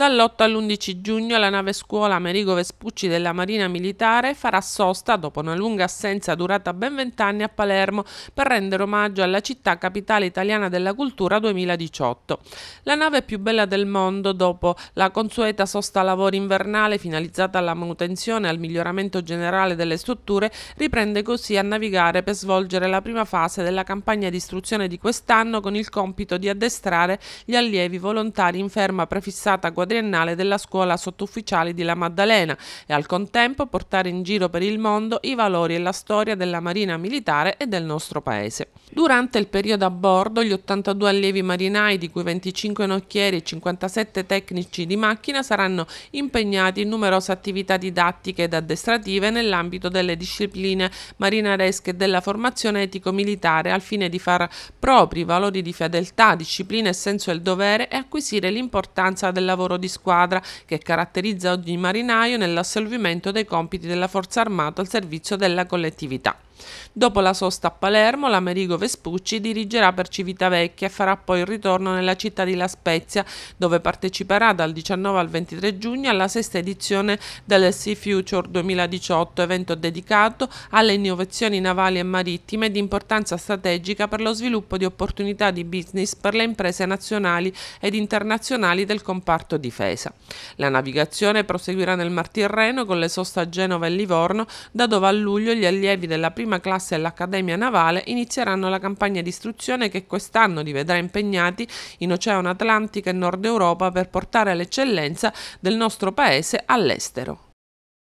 Dall'8 all'11 giugno la nave scuola Amerigo Vespucci della Marina Militare farà sosta, dopo una lunga assenza durata ben vent'anni, a Palermo per rendere omaggio alla città capitale italiana della cultura 2018. La nave più bella del mondo, dopo la consueta sosta lavori invernale finalizzata alla manutenzione e al miglioramento generale delle strutture, riprende così a navigare per svolgere la prima fase della campagna di istruzione di quest'anno con il compito di addestrare gli allievi volontari in ferma prefissata quadriennale della scuola sottufficiali di La Maddalena e al contempo portare in giro per il mondo i valori e la storia della Marina Militare e del nostro paese. Durante il periodo a bordo, gli 82 allievi marinai, di cui 25 nocchieri e 57 tecnici di macchina, saranno impegnati in numerose attività didattiche ed addestrative nell'ambito delle discipline marinaresche e della formazione etico-militare al fine di far propri valori di fedeltà, disciplina e senso del dovere e acquisire l'importanza del lavoro di squadra che caratterizza ogni marinaio nell'assolvimento dei compiti della forza armata al servizio della collettività. Dopo la sosta a Palermo, l'Amerigo Vespucci dirigerà per Civitavecchia e farà poi il ritorno nella città di La Spezia, dove parteciperà dal 19 al 23 giugno alla sesta edizione del Sea Future 2018, evento dedicato alle innovazioni navali e marittime di importanza strategica per lo sviluppo di opportunità di business per le imprese nazionali ed internazionali del comparto difesa. La navigazione proseguirà nel Mar Tirreno con le soste a Genova e Livorno, da dove a luglio gli allievi della prima prima classe dell'Accademia Navale inizieranno la campagna di istruzione che quest'anno li vedrà impegnati in Oceano Atlantico e Nord Europa per portare l'eccellenza del nostro paese all'estero.